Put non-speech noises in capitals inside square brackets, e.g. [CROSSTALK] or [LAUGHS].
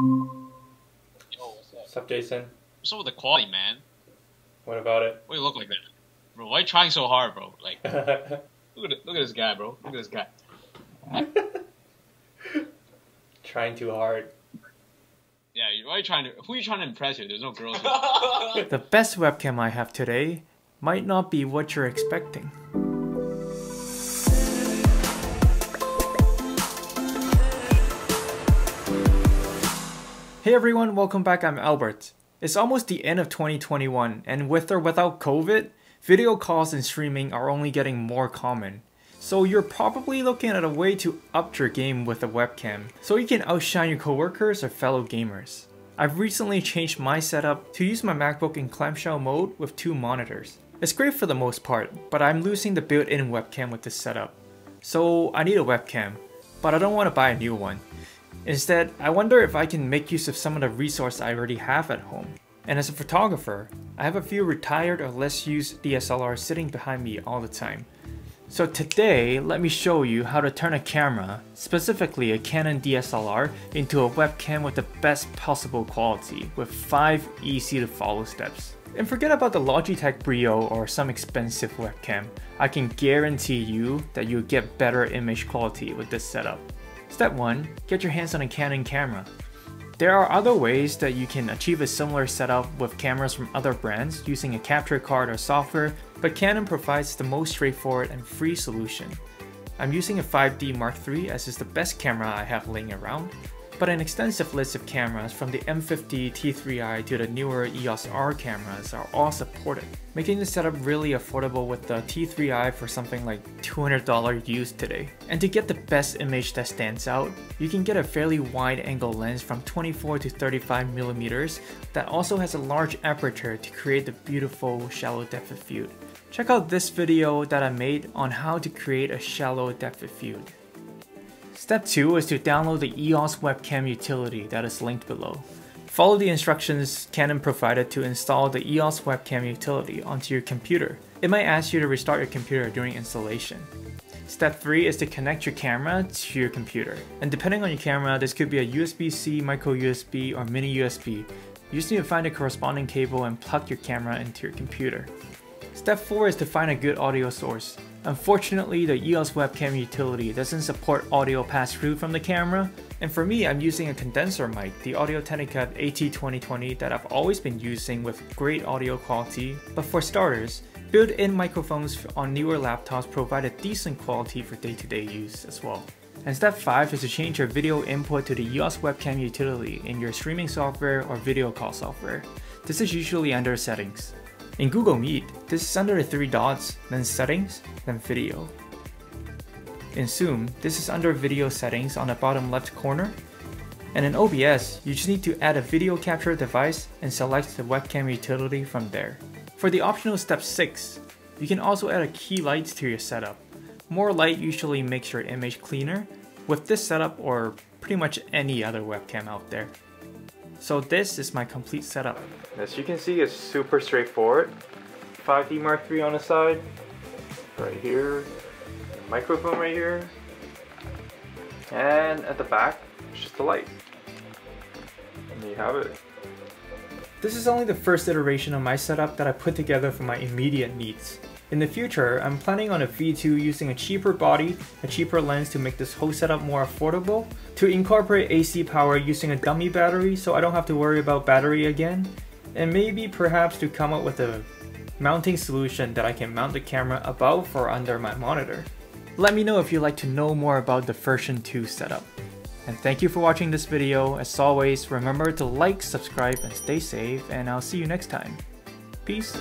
Yo, what's up? Jason? What's up with the quality, man? What about it? Why do you look like that? Bro, why you trying so hard, bro? Like, [LAUGHS] look at look at this guy, bro. Look at this guy. [LAUGHS] Trying too hard. Yeah, you're you trying to? Who are you trying to impress here? There's no girls. Here. [LAUGHS] The best webcam I have today might not be what you're expecting. Hey everyone, welcome back. I'm Albert. It's almost the end of 2021, and with or without COVID, video calls and streaming are only getting more common. So you're probably looking at a way to up your game with a webcam, so you can outshine your coworkers or fellow gamers. I've recently changed my setup to use my MacBook in clamshell mode with two monitors. It's great for the most part, but I'm losing the built-in webcam with this setup. So I need a webcam, but I don't want to buy a new one. Instead, I wonder if I can make use of some of the resources I already have at home. And as a photographer, I have a few retired or less used DSLRs sitting behind me all the time. So today, let me show you how to turn a camera, specifically a Canon DSLR, into a webcam with the best possible quality with 5 easy to follow steps. And forget about the Logitech Brio or some expensive webcam, I can guarantee you that you'll get better image quality with this setup. Step 1. Get your hands on a Canon camera. There are other ways that you can achieve a similar setup with cameras from other brands using a capture card or software, but Canon provides the most straightforward and free solution. I'm using a 5D Mark III as is the best camera I have laying around, but an extensive list of cameras from the M50 T3i to the newer EOS R cameras are all supported, making the setup really affordable with the T3i for something like $200 used today. And to get the best image that stands out, you can get a fairly wide angle lens from 24 to 35 millimeters that also has a large aperture to create the beautiful shallow depth of field. Check out this video that I made on how to create a shallow depth of field. Step 2 is to download the EOS webcam utility that is linked below. Follow the instructions Canon provided to install the EOS webcam utility onto your computer. It might ask you to restart your computer during installation. Step 3 is to connect your camera to your computer. And depending on your camera, this could be a USB-C, micro USB, or mini USB. You just need to find a corresponding cable and plug your camera into your computer. Step 4 is to find a good audio source. Unfortunately, the EOS webcam utility doesn't support audio pass-through from the camera, and for me, I'm using a condenser mic, the Audio-Technica AT2020 that I've always been using with great audio quality, but for starters, built-in microphones on newer laptops provide a decent quality for day-to-day use as well. And step 5 is to change your video input to the EOS webcam utility in your streaming software or video call software. This is usually under settings. In Google Meet, this is under the three dots, then settings, then video. In Zoom, this is under video settings on the bottom left corner. And in OBS, you just need to add a video capture device and select the webcam utility from there. For the optional step 6, you can also add a key light to your setup. More light usually makes your image cleaner with this setup or pretty much any other webcam out there. So this is my complete setup. As you can see, it's super straightforward. 5D Mark III on the side, right here, microphone right here, and at the back, it's just a light. And there you have it. This is only the first iteration of my setup that I put together for my immediate needs. In the future, I'm planning on a V2 using a cheaper body, a cheaper lens to make this whole setup more affordable, to incorporate AC power using a dummy battery so I don't have to worry about battery again, and maybe perhaps to come up with a mounting solution that I can mount the camera above or under my monitor. Let me know if you'd like to know more about the version 2 setup. And thank you for watching this video. As always, remember to like, subscribe, and stay safe, and I'll see you next time. Peace.